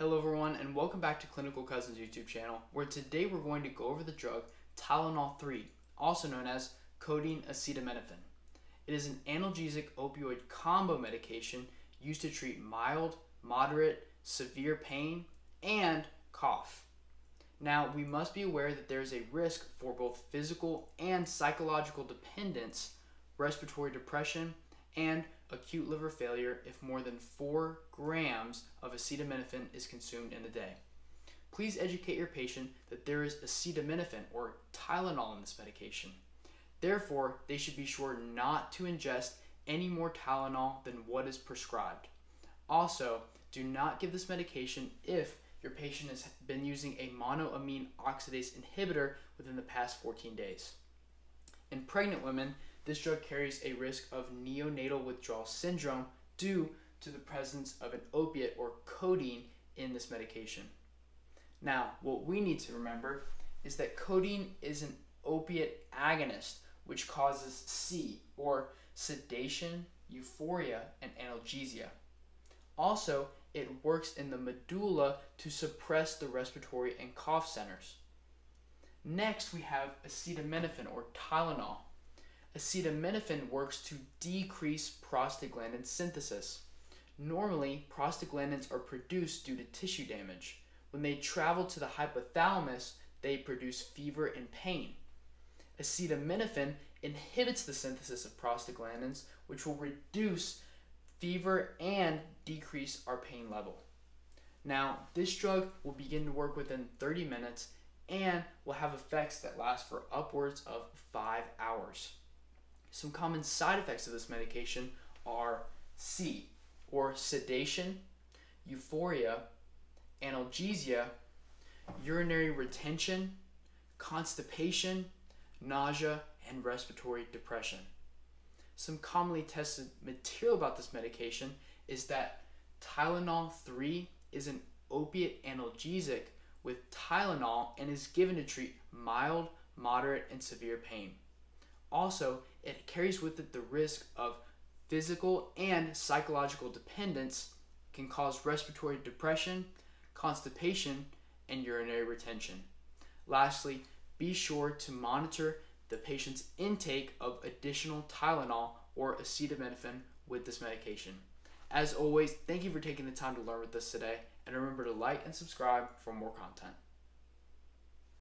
Hello everyone and welcome back to Clinical Cousins YouTube channel where today we're going to go over the drug Tylenol 3, also known as codeine acetaminophen. It is an analgesic opioid combo medication used to treat mild, moderate, severe pain, and cough. Now, we must be aware that there is a risk for both physical and psychological dependence, respiratory depression, and acute liver failure if more than 4 grams of acetaminophen is consumed in a day. Please educate your patient that there is acetaminophen or Tylenol in this medication. Therefore, they should be sure not to ingest any more Tylenol than what is prescribed. Also, do not give this medication if your patient has been using a monoamine oxidase inhibitor within the past 14 days. In pregnant women, this drug carries a risk of neonatal withdrawal syndrome due to the presence of an opiate or codeine in this medication. Now, what we need to remember is that codeine is an opiate agonist, which causes C, or sedation, euphoria, and analgesia. Also, it works in the medulla to suppress the respiratory and cough centers. Next, we have acetaminophen or Tylenol. Acetaminophen works to decrease prostaglandin synthesis. Normally, prostaglandins are produced due to tissue damage. When they travel to the hypothalamus, they produce fever and pain. Acetaminophen inhibits the synthesis of prostaglandins, which will reduce fever and decrease our pain level. Now, this drug will begin to work within 30 minutes and will have effects that last for upwards of five hours. Some common side effects of this medication are C, or sedation, euphoria, analgesia, urinary retention, constipation, nausea, and respiratory depression. Some commonly tested material about this medication is that Tylenol 3 is an opiate analgesic with Tylenol and is given to treat mild, moderate, and severe pain. Also, it carries with it the risk of physical and psychological dependence, can cause respiratory depression, constipation, and urinary retention. Lastly, be sure to monitor the patient's intake of additional Tylenol or acetaminophen with this medication. As always, thank you for taking the time to learn with us today, and remember to like and subscribe for more content.